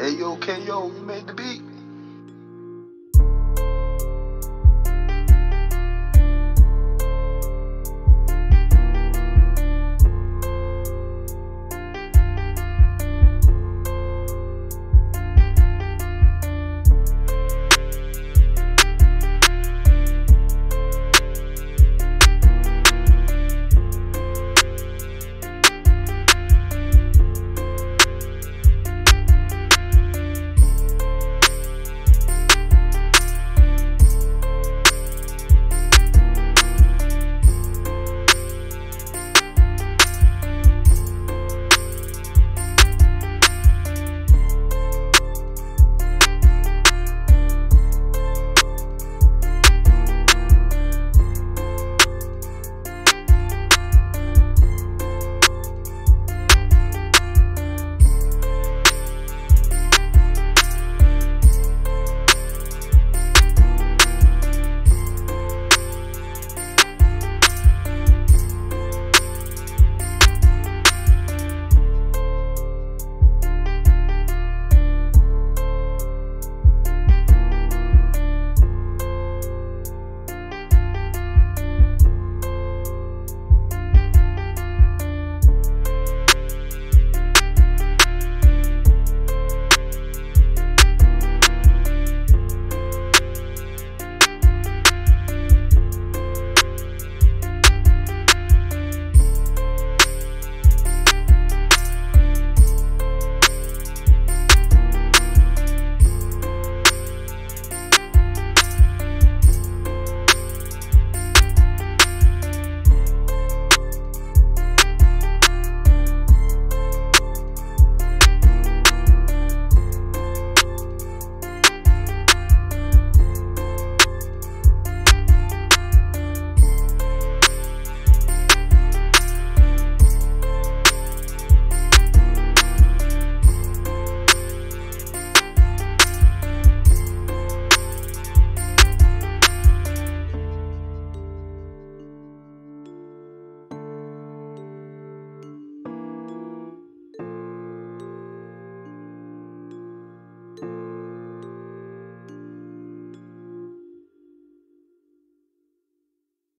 Hey, Ayo, KO, you made the beat.